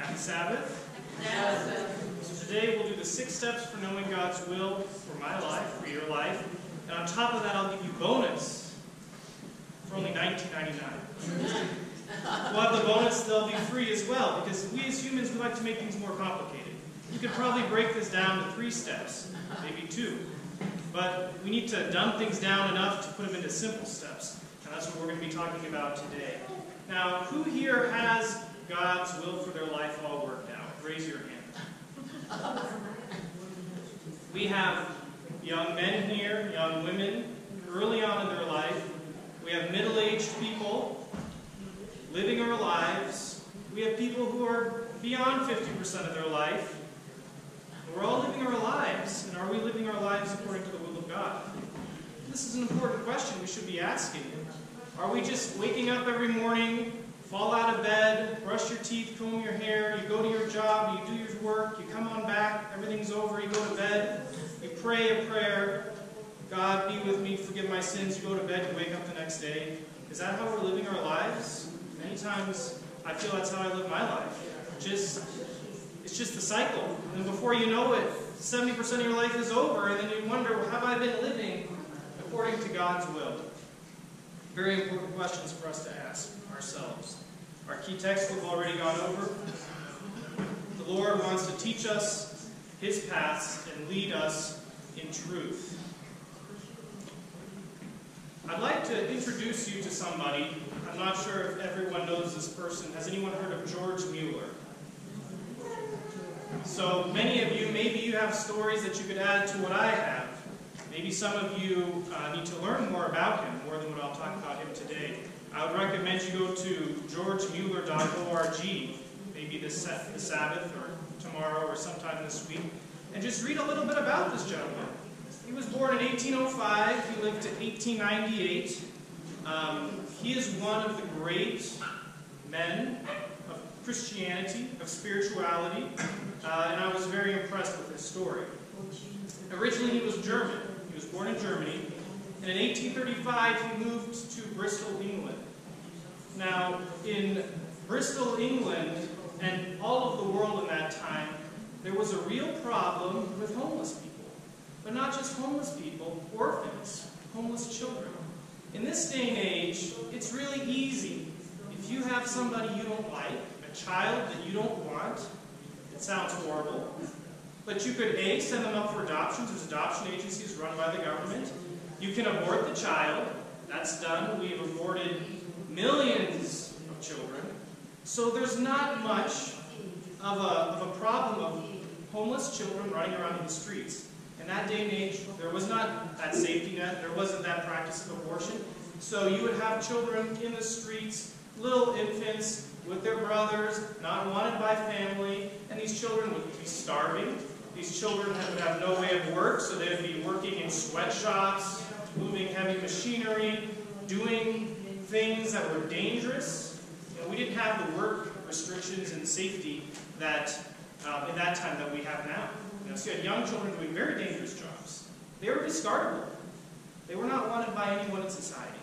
Happy Sabbath. So today we'll do the six steps for knowing God's will for my life, for your life. And on top of that, I'll give you bonus for only $19.99. We'll have the bonus, they'll be free as well, because we as humans, we like to make things more complicated. You could probably break this down to three steps, maybe two. But we need to dumb things down enough to put them into simple steps. And that's what we're going to be talking about today. Now, who here has God's will for their life all worked out? Raise your hand. We have young men here, young women, early on in their life. We have middle-aged people living our lives. We have people who are beyond 50% of their life. We're all living our lives, and are we living our lives according to the will of God? This is an important question we should be asking. Are we just waking up every morning, fall out of bed, brush your teeth, comb your hair, you go to your job, you do your work, you come on back, everything's over, you go to bed, you pray a prayer, God be with me, forgive my sins, you go to bed, you wake up the next day. Is that how we're living our lives? Many times I feel that's how I live my life. Just it's just the cycle. And before you know it, 70% of your life is over, and then you wonder, well, have I been living according to God's will? Very important questions for us to ask ourselves. Our key text we've already gone over. The Lord wants to teach us His paths and lead us in truth. I'd like to introduce you to somebody. I'm not sure if everyone knows this person. Has anyone heard of George Mueller? So many of you, maybe you have stories that you could add to what I have. Maybe some of you uh, need to learn more about him, more than what I'll talk about him today. I would recommend you go to georgemueller.org, maybe this, this Sabbath or tomorrow or sometime this week, and just read a little bit about this gentleman. He was born in 1805. He lived to 1898. Um, he is one of the great men of Christianity, of spirituality, uh, and I was very impressed with his story. Originally, he was German. He was born in Germany, and in 1835, he moved to Bristol, England. Now, in Bristol, England, and all of the world in that time, there was a real problem with homeless people. But not just homeless people, orphans, homeless children. In this day and age, it's really easy. If you have somebody you don't like, a child that you don't want, it sounds horrible, but you could A, send them up for adoptions. There's adoption agencies run by the government. You can abort the child. That's done. We've aborted millions of children. So there's not much of a, of a problem of homeless children running around in the streets. In that day and age, there was not that safety net. There wasn't that practice of abortion. So you would have children in the streets, little infants, with their brothers, not wanted by family, and these children would be starving. These children would have no way of work, so they would be working in sweatshops, moving heavy machinery, doing things that were dangerous. We didn't have the work restrictions and safety that um, in that time that we have now. You know, so you had young children doing very dangerous jobs. They were discardable. They were not wanted by anyone in society.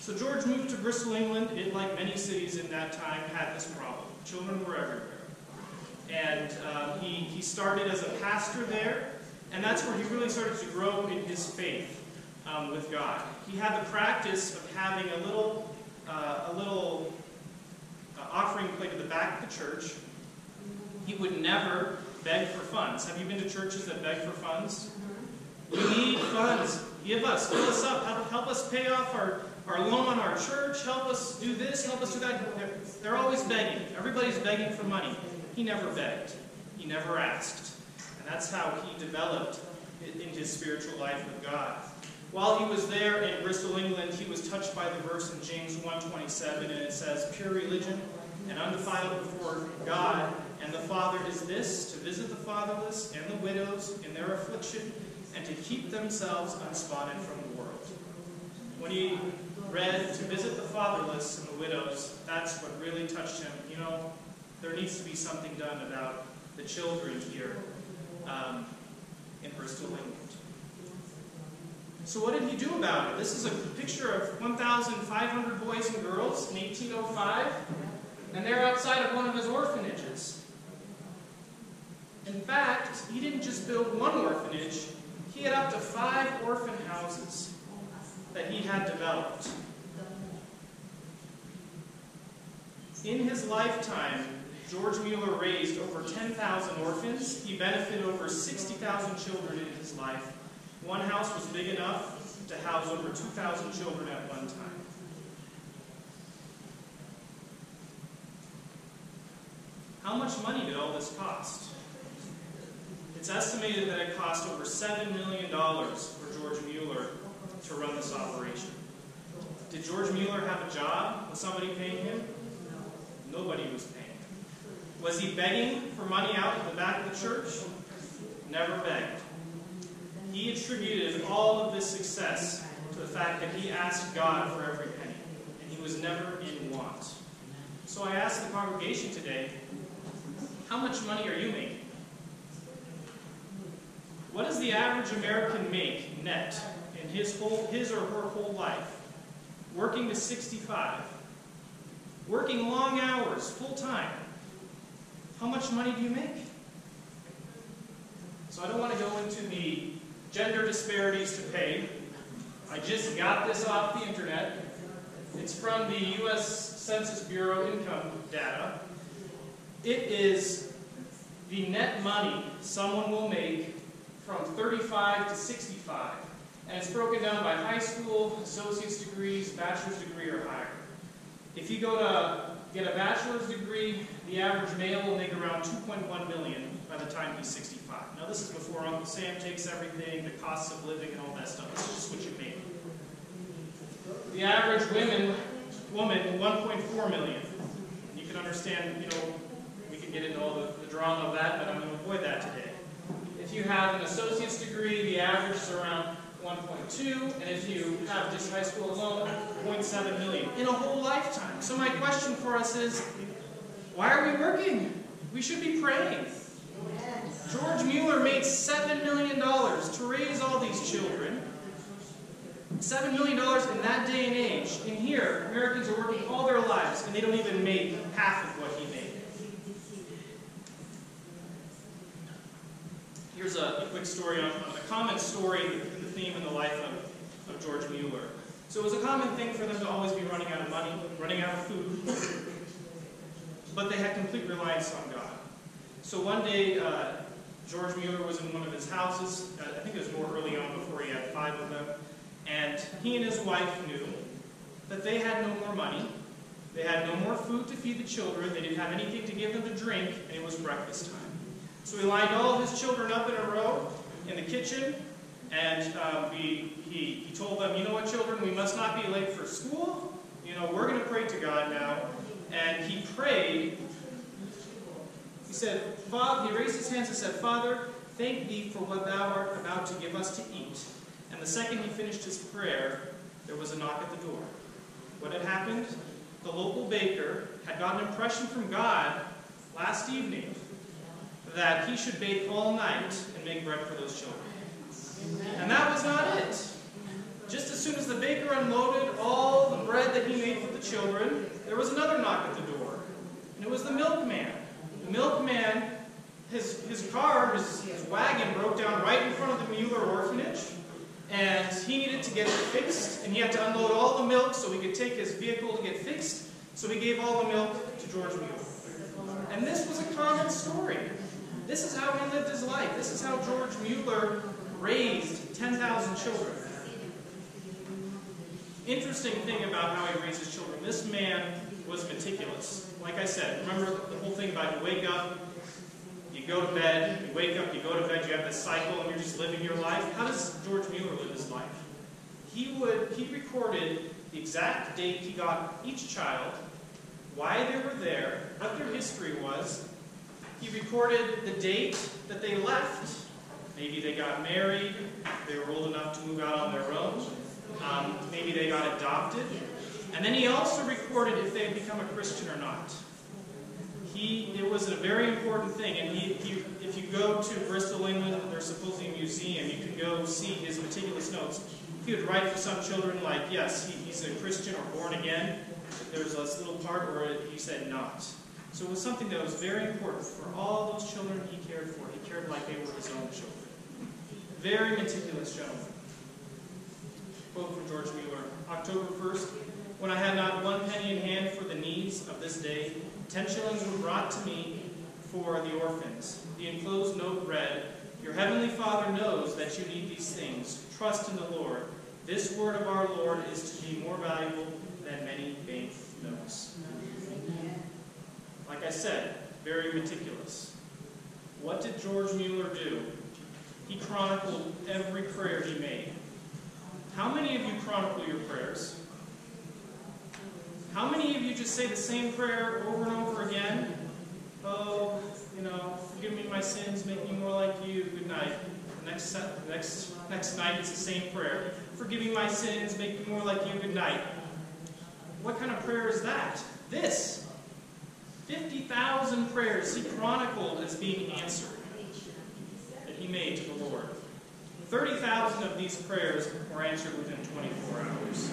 So George moved to Bristol, England. It, like many cities in that time, had this problem. Children were everywhere. And um, he, he started as a pastor there, and that's where he really started to grow in his faith um, with God. He had the practice of having a little, uh, a little uh, offering plate at the back of the church. He would never beg for funds. Have you been to churches that beg for funds? We need funds. Give us, fill us up, help, help us pay off our, our loan on our church, help us do this, help us do that. They're, they're always begging. Everybody's begging for money. He never begged. He never asked. And that's how he developed in his spiritual life with God. While he was there in Bristol, England, he was touched by the verse in James 1.27, and it says, Pure religion and undefiled before God and the Father is this, to visit the fatherless and the widows in their affliction, and to keep themselves unspotted from the world. When he read to visit the fatherless and the widows, that's what really touched him. You know, there needs to be something done about the children here um, in Bristol, England. So what did he do about it? This is a picture of 1,500 boys and girls in 1805, and they're outside of one of his orphanages. In fact, he didn't just build one orphanage, he had up to five orphan houses that he had developed. In his lifetime, George Mueller raised over 10,000 orphans. He benefited over 60,000 children in his life. One house was big enough to house over 2,000 children at one time. How much money did all this cost? It's estimated that it cost over $7 million for George Mueller to run this operation. Did George Mueller have a job? Was somebody paying him? Nobody was paying him. Was he begging for money out in the back of the church? Never begged. He attributed all of this success to the fact that he asked God for every penny, and he was never in want. So I asked the congregation today, how much money are you making? What does the average American make net in his whole his or her whole life? Working to 65. Working long hours, full time. How much money do you make? So I don't want to go into the gender disparities to pay. I just got this off the internet. It's from the U.S. Census Bureau income data. It is the net money someone will make from 35 to 65. And it's broken down by high school, associate's degrees, bachelor's degree, or higher. If you go to get a bachelor's degree, the average male will make around 2.1 million by the time he's 65. Now this is before Uncle Sam takes everything, the costs of living and all that stuff. This is just what you make. The average women, woman, 1.4 million. You can understand, you know, we can get into all the, the drama of that, but I'm going to avoid that today. If you have an associate's degree, the average is around 1.2, and if you have just high school alone, 0.7 million in a whole lifetime. So my question for us is, why are we working? We should be praying. George Mueller made $7 million to raise all these children. $7 million in that day and age. And here, Americans are working all their lives, and they don't even make half of what he made. Here's a, a quick story on, on, a common story in the theme in the life of, of George Mueller. So it was a common thing for them to always be running out of money, running out of food, but they had complete reliance on God. So one day, uh, George Mueller was in one of his houses. Uh, I think it was more early on before he had five of them. And he and his wife knew that they had no more money. They had no more food to feed the children. They didn't have anything to give them to drink, and it was breakfast time. So he lined all of his children up in a row in the kitchen, and uh, he, he told them, you know what, children, we must not be late for school. You know, we're going to pray to God now. And he prayed he said, Father, he raised his hands and said, Father, thank thee for what thou art about to give us to eat. And the second he finished his prayer, there was a knock at the door. What had happened? The local baker had got an impression from God last evening that he should bake all night and make bread for those children. And that was not it. Just as soon as the baker unloaded all the bread that he made for the children, there was another knock at the door. And it was the milkman. Milkman, his, his car, his, his wagon broke down right in front of the Mueller orphanage. And he needed to get it fixed, and he had to unload all the milk so he could take his vehicle to get fixed. So he gave all the milk to George Mueller. And this was a common story. This is how he lived his life. This is how George Mueller raised 10,000 children. Interesting thing about how he raised his children. This man was meticulous. Like I said, remember the whole thing about you wake up, you go to bed, you wake up, you go to bed, you have this cycle, and you're just living your life. How does George Mueller live his life? He would he recorded the exact date he got each child, why they were there, what their history was. He recorded the date that they left. Maybe they got married, they were old enough to move out on their own. Um, maybe they got adopted. And then he also recorded if they had become a Christian or not. He, it was a very important thing, and he, he, if you go to Bristol, England, there's supposedly a museum, you can go see his meticulous notes. He would write for some children like, yes, he, he's a Christian or born again. There's this little part where he said not. So it was something that was very important for all those children he cared for. He cared like they were his own children. Very meticulous gentleman. Quote from George Mueller October 1st, when I had not one penny in hand for the needs of this day, ten shillings were brought to me for the orphans. The enclosed note read, Your heavenly Father knows that you need these things. Trust in the Lord. This word of our Lord is to be more valuable than many bank notes. Like I said, very meticulous. What did George Mueller do? He chronicled every prayer he made. How many of you chronicle your prayers? How many of you just say the same prayer over and over again? Oh, you know, forgive me my sins, make me more like you. Good night. The next next next night it's the same prayer. Forgive me my sins, make me more like you. Good night. What kind of prayer is that? This. 50,000 prayers he chronicled as being answered that he made to the Lord. 30,000 of these prayers were answered within 24 hours.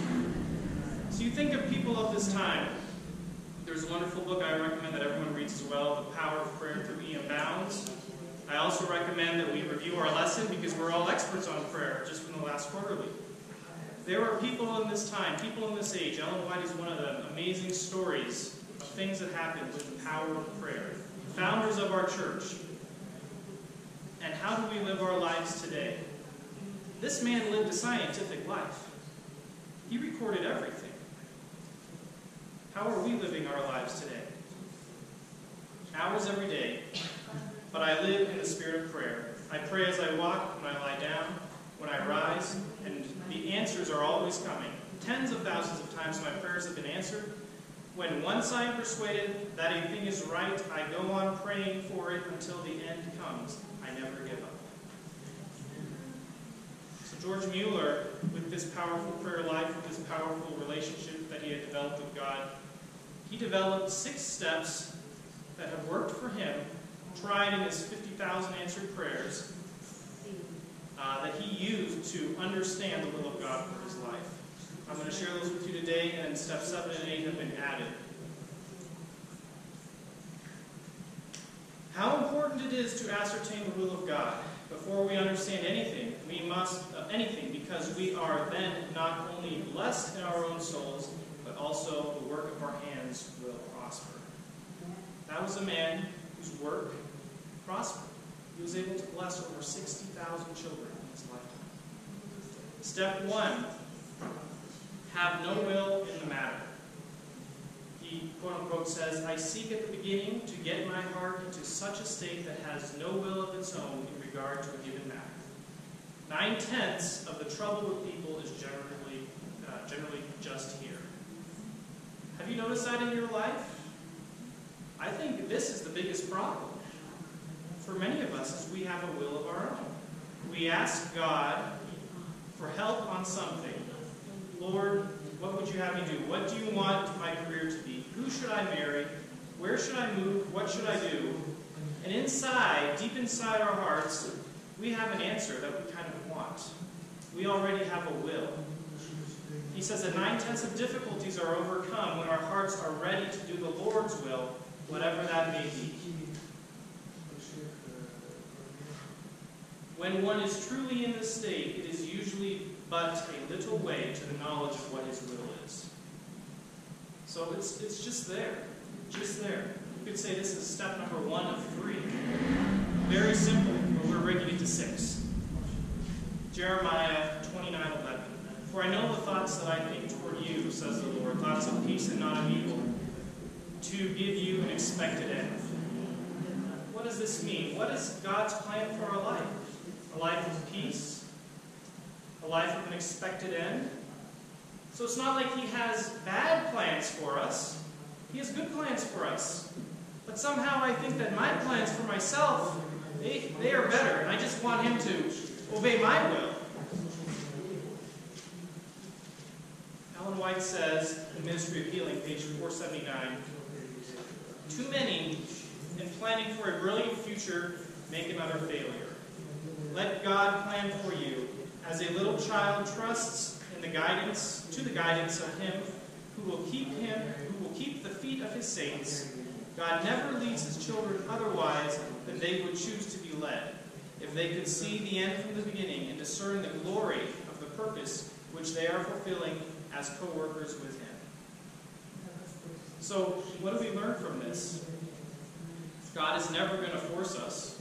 So you think of people of this time. There's a wonderful book I recommend that everyone reads as well, The Power of Prayer through E.M. Bounds. I also recommend that we review our lesson because we're all experts on prayer just from the last quarterly. There are people in this time, people in this age, Ellen White is one of them, amazing stories of things that happened with the power of prayer. Founders of our church. And how do we live our lives today? This man lived a scientific life. He recorded everything. How are we living our lives today? Hours every day, but I live in the spirit of prayer. I pray as I walk, when I lie down, when I rise, and the answers are always coming. Tens of thousands of times my prayers have been answered. When once I am persuaded that a thing is right, I go on praying for it until the end comes. I never give up. So George Mueller, with this powerful prayer life, with this powerful relationship that he had developed with God, he developed six steps that have worked for him, tried in his 50,000 answered prayers, uh, that he used to understand the will of God for his life. I'm going to share those with you today, and steps 7 and 8 have been added. How important it is to ascertain the will of God. Before we understand anything, we must, uh, anything, because we are then not only blessed in our own souls, also the work of our hands will prosper. That was a man whose work prospered. He was able to bless over 60,000 children in his lifetime. Step one have no will in the matter. He, quote unquote, says, I seek at the beginning to get my heart into such a state that has no will of its own in regard to a given matter. Nine tenths of the trouble with people is generally, uh, generally just here. Have you noticed that in your life? I think this is the biggest problem for many of us is we have a will of our own. We ask God for help on something. Lord, what would you have me do? What do you want my career to be? Who should I marry? Where should I move? What should I do? And inside, deep inside our hearts, we have an answer that we kind of want. We already have a will. He says that nine tenths of difficulties are overcome when our hearts are ready to do the Lord's will, whatever that may be. When one is truly in this state, it is usually but a little way to the knowledge of what his will is. So it's, it's just there. Just there. You could say this is step number one of three. Very simple, but we're breaking it to six. Jeremiah 29 11. For I know the thoughts that I think toward you, says the Lord, thoughts of peace and not of evil, to give you an expected end. What does this mean? What is God's plan for our life? A life of peace? A life of an expected end? So it's not like He has bad plans for us. He has good plans for us. But somehow I think that my plans for myself, they, they are better. And I just want Him to obey my will. Ellen White says in Ministry of Healing, page 479, Too many, in planning for a brilliant future, make another failure. Let God plan for you, as a little child trusts in the guidance, to the guidance of Him who will keep him, who will keep the feet of His saints, God never leads his children otherwise than they would choose to be led, if they could see the end from the beginning and discern the glory of the purpose which they are fulfilling as co-workers with him. So, what do we learn from this? God is never going to force us,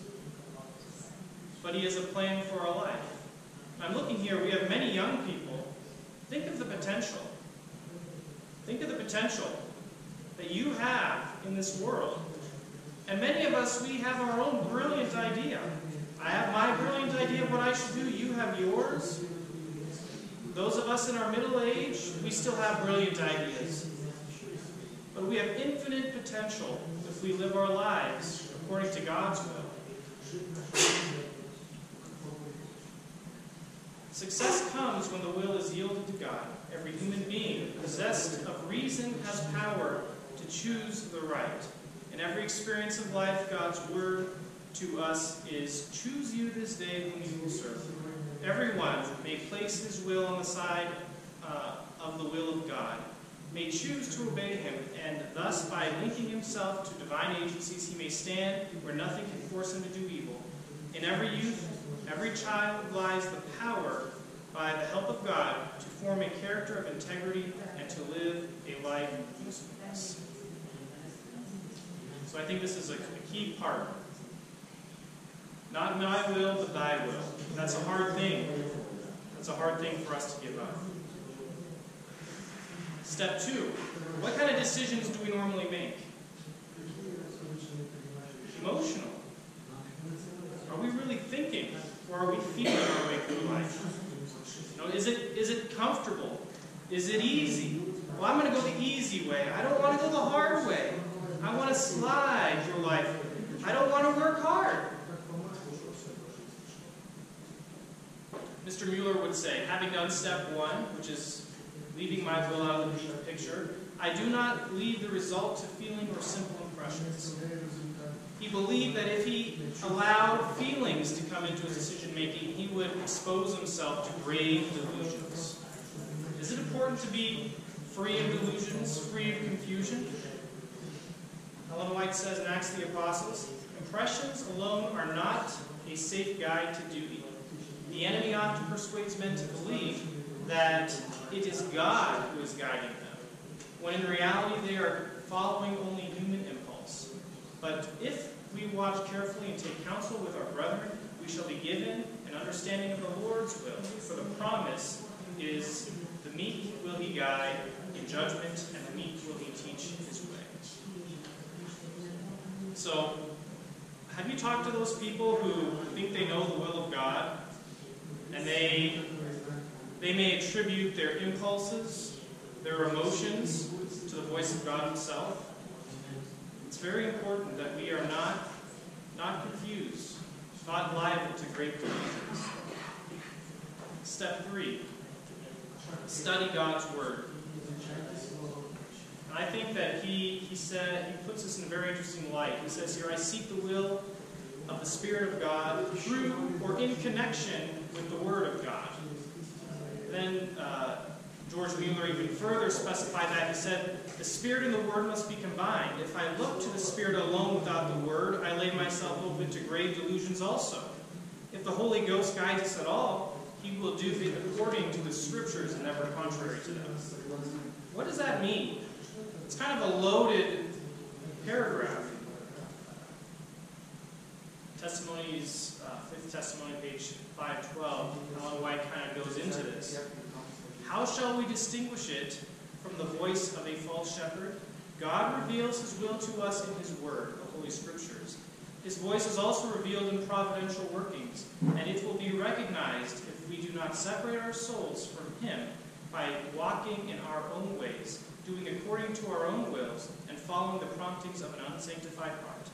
but he has a plan for our life. I'm looking here, we have many young people. Think of the potential. Think of the potential that you have in this world. And many of us, we have our own brilliant idea. I have my brilliant idea of what I should do. You have yours. Those of us in our middle age, we still have brilliant ideas. But we have infinite potential if we live our lives according to God's will. Success comes when the will is yielded to God. Every human being possessed of reason has power to choose the right. In every experience of life, God's word to us is, Choose you this day whom you will serve. Everyone may place his will on the side uh, of the will of God, may choose to obey him, and thus, by linking himself to divine agencies, he may stand where nothing can force him to do evil. In every youth, every child lies the power, by the help of God, to form a character of integrity and to live a life of usefulness. So I think this is a, a key part. Not my will, but thy will. That's a hard thing. That's a hard thing for us to give up. Step two. What kind of decisions do we normally make? Emotional. Are we really thinking? Or are we feeling our way through life? Is it is it comfortable? Is it easy? Well, I'm going to go the easy way. I don't want to go the hard way. I want to slide through life. I don't want to work hard. Mr. Mueller would say, having done step one, which is leaving my will out of the picture, I do not leave the result to feeling or simple impressions. He believed that if he allowed feelings to come into his decision making, he would expose himself to grave delusions. Is it important to be free of delusions, free of confusion? Ellen White says in Acts of the Apostles, impressions alone are not a safe guide to duty. The enemy often persuades men to believe that it is God who is guiding them, when in reality they are following only human impulse. But if we watch carefully and take counsel with our brethren, we shall be given an understanding of the Lord's will. For the promise is, the meek will he guide in judgment, and the meek will he teach his way. So, have you talked to those people who think they know the will of God, and they they may attribute their impulses, their emotions, to the voice of God Himself? It's very important that we are not not confused, not liable to great delusions. Step three: study God's Word. I think that he, he said, he puts this in a very interesting light. He says here, I seek the will of the Spirit of God through or in connection with the Word of God. Then uh, George Mueller even further specified that. He said, The Spirit and the Word must be combined. If I look to the Spirit alone without the Word, I lay myself open to grave delusions also. If the Holy Ghost guides us at all, he will do it according to the Scriptures and never contrary to them. What does that mean? It's kind of a loaded paragraph. Testimonies, uh, fifth testimony, page 512, Ellen White kind of goes into this. How shall we distinguish it from the voice of a false shepherd? God reveals his will to us in his word, the Holy Scriptures. His voice is also revealed in providential workings, and it will be recognized if we do not separate our souls from him by walking in our own ways, doing according to our own wills, and following the promptings of an unsanctified heart,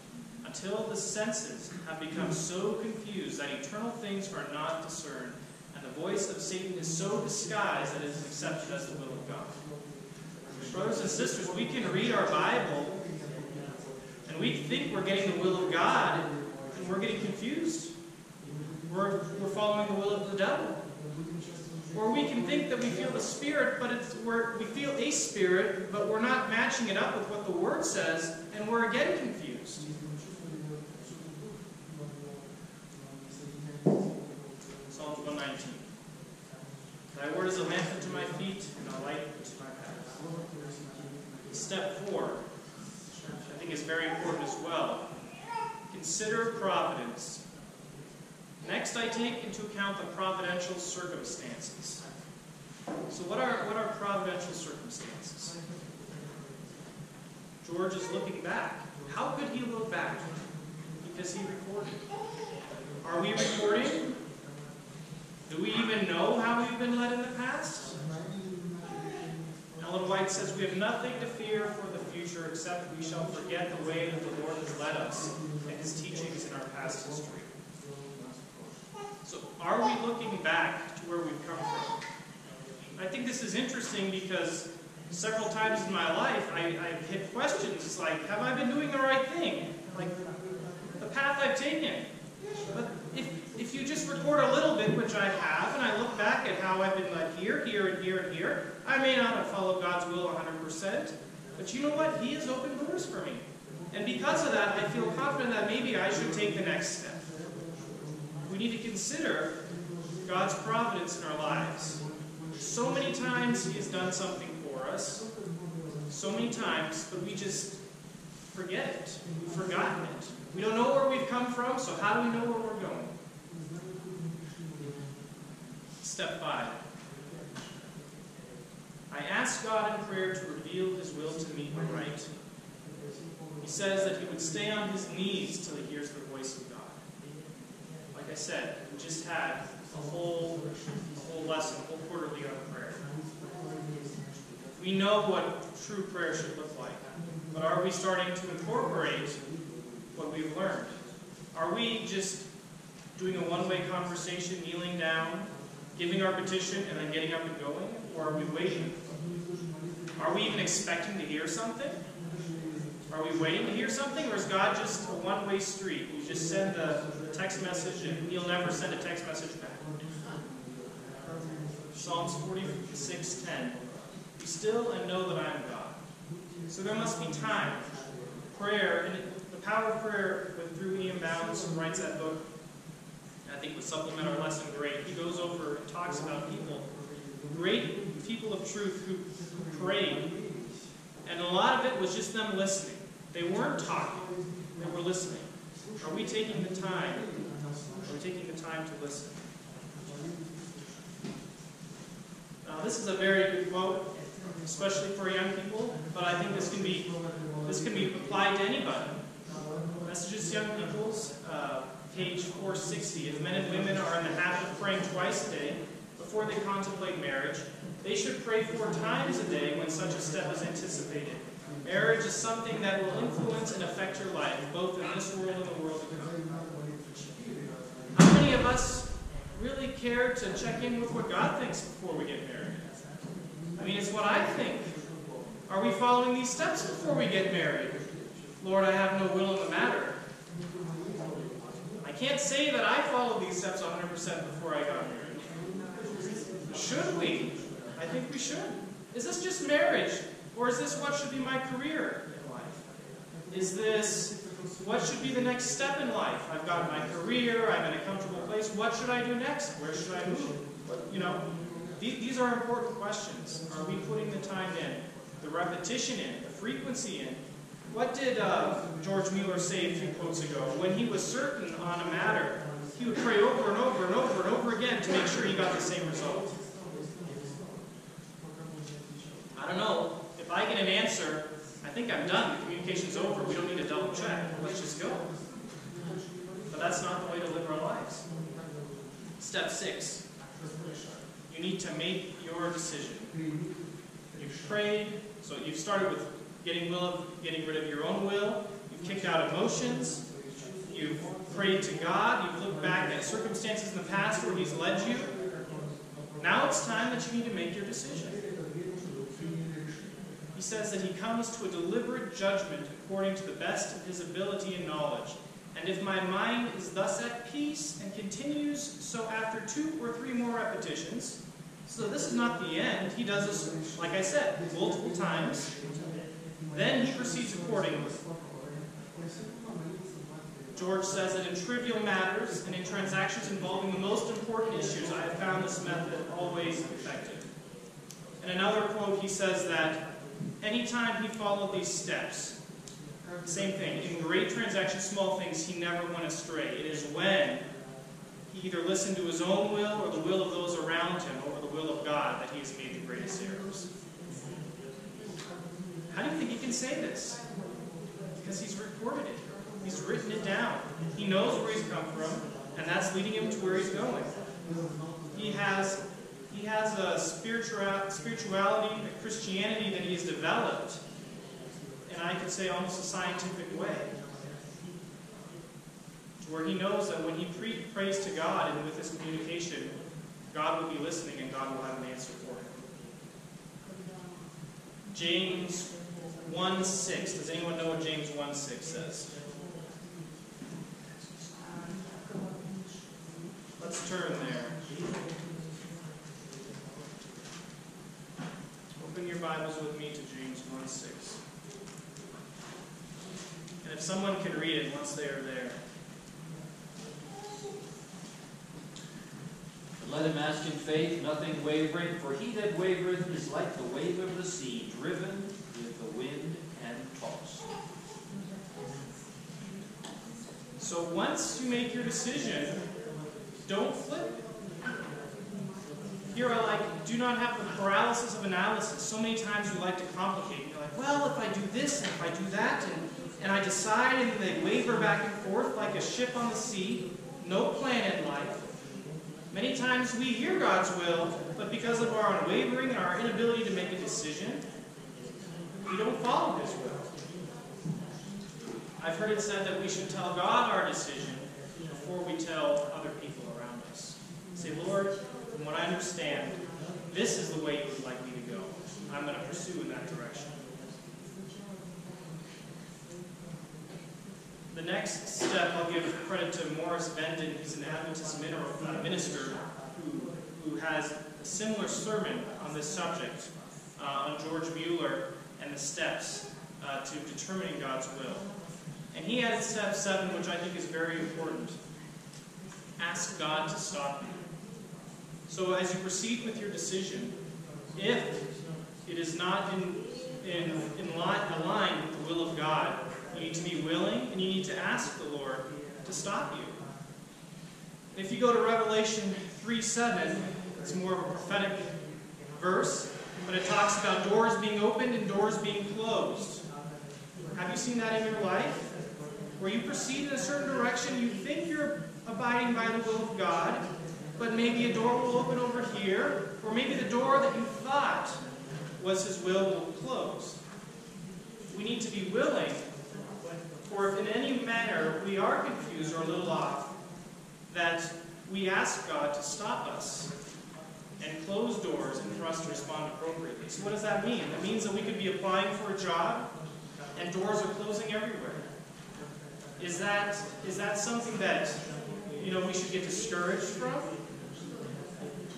until the senses have become so confused that eternal things are not discerned, and the voice of Satan is so disguised that it is accepted as the will of God. Brothers and sisters, we can read our Bible, and we think we're getting the will of God, and we're getting confused. We're, we're following the will of the devil. Or we can think that we feel the Spirit, but it's, we're, we feel a Spirit, but we're not matching it up with what the Word says, and we're again confused. Psalms 119. Thy word is a lamp unto my feet and a light unto my path. Step 4, which I think is very important as well. Consider providence. Next, I take into account the providential circumstances. So, what are, what are providential circumstances? George is looking back. How could he look back? Because he recorded. Are we recording? Do we even know how we've been led in the past? Ellen White says we have nothing to fear for the future except we shall forget the way that the Lord has led us and his teachings in our past history. So, are we looking back to where we've come from? I think this is interesting because several times in my life I, I've hit questions like, have I been doing the right thing? Like, the path I've taken. But if, if you just record a little bit, which I have, and I look back at how I've been led here, here, and here, and here, I may not have followed God's will 100%, but you know what? He has opened doors for me. And because of that, I feel confident that maybe I should take the next step. We need to consider God's providence in our lives. So many times He has done something for us, so many times, but we just forget it. We've forgotten it. We don't know where we've come from, so how do we know where we're going? Step 5. I ask God in prayer to reveal His will to me aright. He says that he would stay on his knees till he hears the voice of God. Like I said, we just had a whole, a whole lesson, a whole quarterly on prayer. We know what true prayer should look like, but are we starting to incorporate what we've learned? Are we just doing a one-way conversation, kneeling down, giving our petition, and then getting up and going? Or are we waiting? Are we even expecting to hear something? Are we waiting to hear something, or is God just a one-way street? You just send the, text message, and He'll never send a text message back. Psalms 46:10. Be still and know that I am God. So there must be time. Prayer, and the power of prayer, with through E.M. Bounds, who writes that book, I think would supplement our lesson great. He goes over and talks about people, great people of truth who prayed. And a lot of it was just them listening. They weren't talking, they were listening. Are we taking the time? Are we taking the time to listen? Now, this is a very good quote, especially for young people, but I think this can be this can be applied to anybody. Messages, to young peoples, uh, page 460. If men and women are in the habit of praying twice a day before they contemplate marriage, they should pray four times a day when such a step is anticipated. Marriage is something that will influence and affect your life, both in this world and the world to come. How many of us really care to check in with what God thinks before we get married? I mean, it's what I think. Are we following these steps before we get married? Lord, I have no will in the matter. Can't say that I followed these steps 100% before I got married. Should we? I think we should. Is this just marriage? Or is this what should be my career in life? Is this what should be the next step in life? I've got my career, I'm in a comfortable place. What should I do next? Where should I move? You know, these are important questions. Are we putting the time in, the repetition in, the frequency in? What did uh, George Mueller say a few quotes ago? When he was certain on a matter, he would pray over and over and over and over again to make sure he got the same result. I don't know. If I get an answer, I think I'm done. The communication's over. We don't need to double check. Let's just go. But that's not the way to live our lives. Step six. You need to make your decision. You've prayed, so you've started with getting will of, getting rid of your own will. You've kicked out emotions. You've prayed to God. You've looked back at circumstances in the past where He's led you. Now it's time that you need to make your decision. He says that he comes to a deliberate judgment according to the best of his ability and knowledge. And if my mind is thus at peace and continues so after two or three more repetitions, So this is not the end. He does this, like I said, multiple times. Then he proceeds accordingly. George says that in trivial matters and in transactions involving the most important issues, I have found this method always effective. In another quote, he says that anytime he followed these steps, same thing, in great transactions, small things, he never went astray. It is when he either listened to his own will or the will of those around him over the will of God that he has made the greatest errors. How do you think he can say this? Because he's recorded it. He's written it down. He knows where he's come from, and that's leading him to where he's going. He has, he has a spiritual, spirituality, a Christianity that he has developed, and I could say almost a scientific way, to where he knows that when he pre- prays to God and with his communication, God will be listening and God will have an answer for him. James 1 6. Does anyone know what James 1 6 says? Let's turn there. Open your Bibles with me to James 1 6. And if someone can read it once they are there. Let him ask in faith, nothing wavering, for he that wavereth is like the wave of the sea, driven with the wind and tossed. So once you make your decision, don't flip. Here I like, do not have the paralysis of analysis. So many times we like to complicate. You're like, well, if I do this and if I do that, and, and I decide, and they waver back and forth like a ship on the sea, no plan in life. Many times we hear God's will, but because of our unwavering and our inability to make a decision, we don't follow His will. I've heard it said that we should tell God our decision before we tell other people around us. Say, Lord, from what I understand, this is the way you would like me to go. I'm going to pursue in that direction. The next step, I'll give credit to Morris Venden. He's an Adventist minister who, who has a similar sermon on this subject uh, on George Mueller and the steps uh, to determining God's will. And he added step seven, which I think is very important. Ask God to stop you. So as you proceed with your decision, if it is not in, in, in line, aligned with the will of God, you need to be willing and you need to ask the Lord to stop you. If you go to Revelation 3 7, it's more of a prophetic verse, but it talks about doors being opened and doors being closed. Have you seen that in your life? Where you proceed in a certain direction, you think you're abiding by the will of God, but maybe a door will open over here, or maybe the door that you thought was His will will close. We need to be willing, for if in any manner we are confused or a little off, that we ask God to stop us and close doors and for us to respond appropriately. So what does that mean? It means that we could be applying for a job and doors are closing everywhere. Is that, is that something that, you know, we should get discouraged from?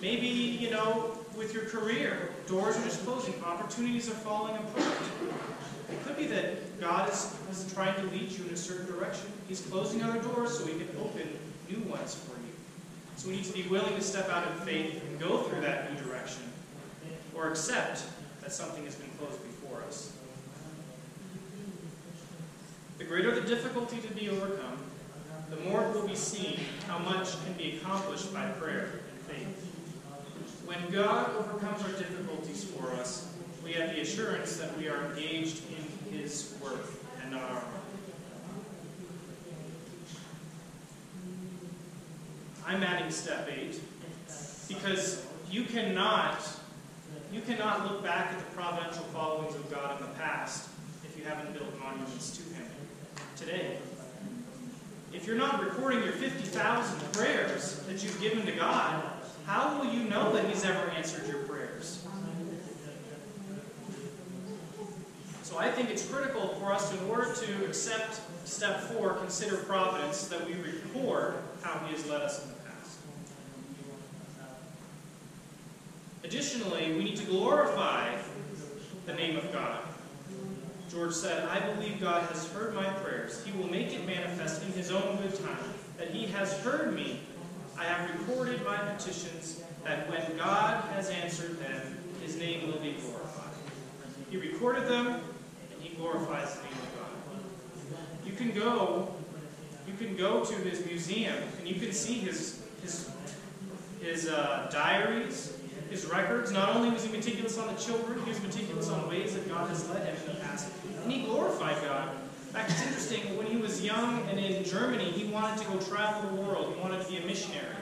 Maybe, you know, with your career, doors are just closing, opportunities are falling apart. It could be that God is, is trying to lead you in a certain direction. He's closing other doors so he can open new ones for you. So we need to be willing to step out in faith and go through that new direction, or accept that something has been closed before us. The greater the difficulty to be overcome, the more it will be seen how much can be accomplished by prayer and faith. When God overcomes our difficulties for us, we have the assurance that we are engaged in His work and not our own. I'm adding step eight because you cannot you cannot look back at the providential followings of God in the past if you haven't built monuments to Him today. If you're not recording your 50,000 prayers that you've given to God, how will you know that He's ever answered your prayers? So I think it's critical for us, in order to accept step four, consider providence, that we record how He has led us in the past. Additionally, we need to glorify the name of God. George said, I believe God has heard my prayers. He will make it manifest in his own good time that he has heard me. I have recorded my petitions, that when God has answered them, his name will be glorified. He recorded them, and he glorifies the name of God. You can go, you can go to his museum, and you can see his his his uh, diaries, his records. Not only was he meticulous on the children, he was meticulous on ways that God has led him in the past, and he glorified God. In fact, it's interesting. When he was young and in Germany, he wanted to go travel the world. He wanted to be a missionary,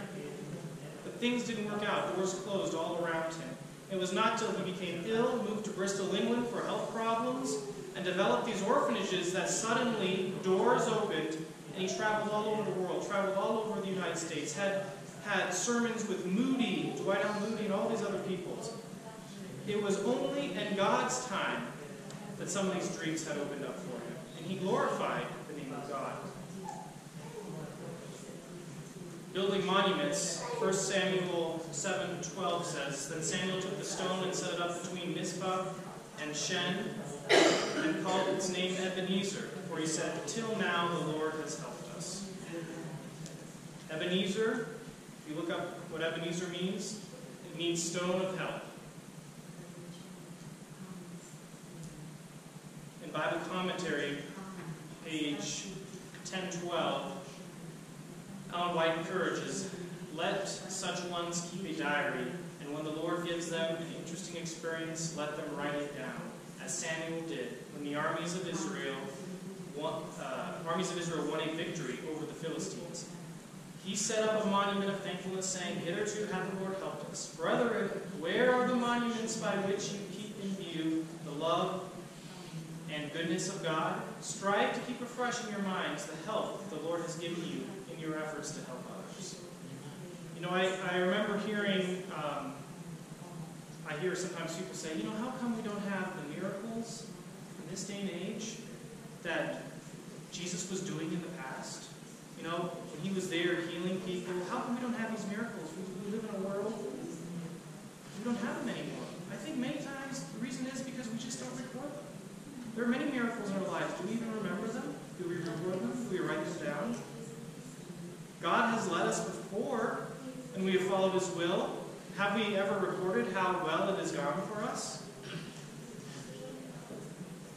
but things didn't work out. Doors closed all around him. It was not till he became ill, moved to Bristol, England for health problems, and developed these orphanages that suddenly doors opened and he traveled all over the world, traveled all over the United States, had, had sermons with Moody, Dwight L. Moody, and all these other people. It was only in God's time that some of these dreams had opened up for him, and he glorified the name of God. Building monuments, 1 Samuel 7.12 says, Then Samuel took the stone and set it up between Mizpah and Shen, and called its name Ebenezer, for he said, Till now the Lord has helped us. Ebenezer, you look up what Ebenezer means, it means stone of help. In Bible commentary, page 1012, Ellen White encourages, Let such ones keep a diary, and when the Lord gives them an interesting experience, let them write it down, as Samuel did when the armies of Israel won, uh, armies of Israel won a victory over the Philistines. He set up a monument of thankfulness, saying, Hitherto hath the Lord helped us. Brethren, where are the monuments by which you keep in view the love and goodness of God? Strive to keep afresh in your minds the help the Lord has given you in your efforts to help others. You know, I, I remember hearing, um, I hear sometimes people say, you know, how come we don't have the miracles in this day and age that Jesus was doing in the past? You know, he was there healing people, how come we don't have these miracles? We, we live in a world, we don't have them anymore. I think many times the reason is because we just don't record them. There are many miracles in our lives. Do we even remember them? Do we record them? Do we write them down? God has led us before, and we have followed His will. Have we ever recorded how well it has gone for us?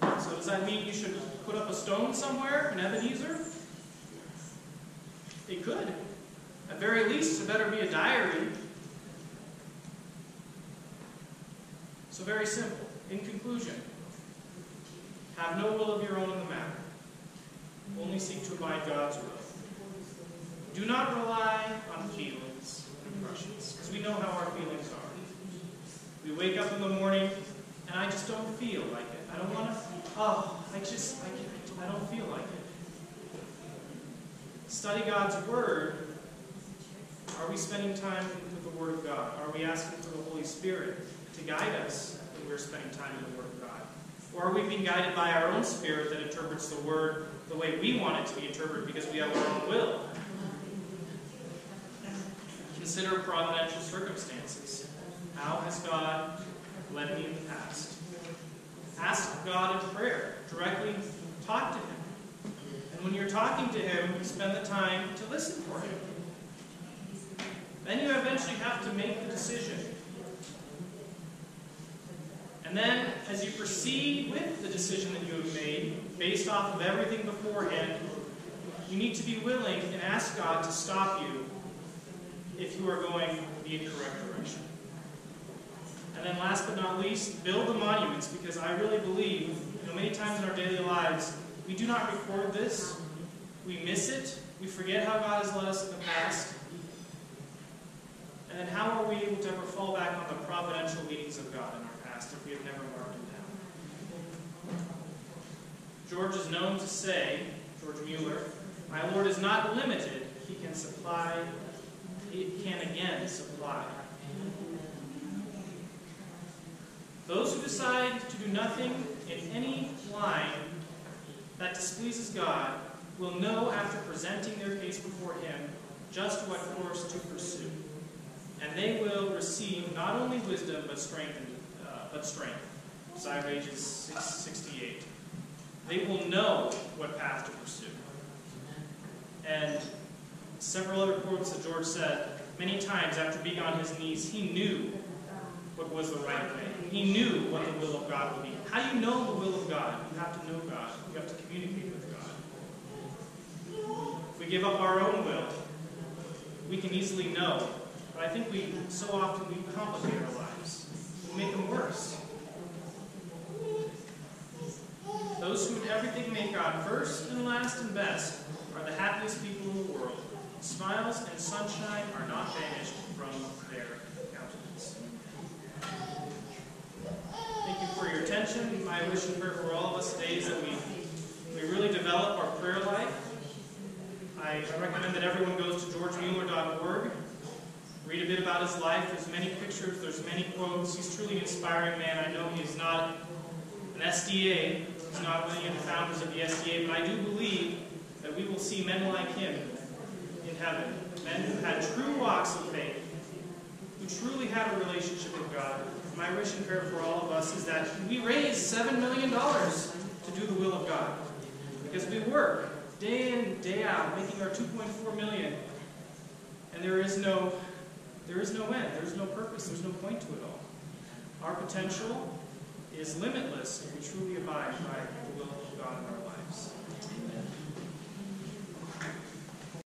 So does that mean you should put up a stone somewhere in Ebenezer? It could. At very least, it better be a diary. So very simple. In conclusion, have no will of your own in the matter. Only seek to abide God's will. Do not rely on feelings and impressions, because we know how our feelings are. We wake up in the morning, and I just don't feel like it. I don't want to, oh, I just, I, I don't feel like it. Study God's Word. Are we spending time with the Word of God? Are we asking for the Holy Spirit to guide us when we're spending time in the Word of God? Or are we being guided by our own spirit that interprets the Word the way we want it to be interpreted because we have our own will? Consider providential circumstances. How has God led me in the past? Ask God in prayer. Directly talk to Him. When you're talking to Him, spend the time to listen for Him. Then you eventually have to make the decision. And then, as you proceed with the decision that you have made, based off of everything beforehand, you need to be willing and ask God to stop you if you are going the incorrect direction. And then last but not least, build the monuments because I really believe, you know, many times in our daily lives, we do not record this. We miss it. We forget how God has led us in the past. And then how are we able to ever fall back on the providential leadings of God in our past if we have never marked them down? George is known to say, George Mueller, my Lord is not limited. He can supply, he can again supply. Those who decide to do nothing in any line that displeases God will know after presenting their case before Him just what course to pursue. and they will receive not only wisdom but strength, uh, but strength. Desire of Ages 668. They will know what path to pursue. And several other quotes that George said many times after being on his knees, he knew what was the right way. He knew what the will of God would be. How do you know the will of God? You have to know God. You have to communicate with God. If we give up our own will, we can easily know. But I think we so often we complicate our lives. We make them worse. Those who in everything make God first and last and best are the happiest people in the world. Smiles and sunshine are not banished from their countenance. Thank you for your attention. My wish and prayer for all of us today is that we, we really develop our prayer life. I, I recommend that everyone goes to georgemueller.org. Read a bit about his life. There's many pictures, there's many quotes. He's truly an inspiring man. I know he is not an SDA. He's not one of the founders of the SDA, but I do believe that we will see men like him in heaven. Men who had true walks of faith, who truly had a relationship with God. My wish and prayer for all of us is that we raise $7 million to do the will of God. Because we work day in, day out, making our 2.4 million. And there is no there is no end, there's no purpose, there's no point to it all. Our potential is limitless if we truly abide by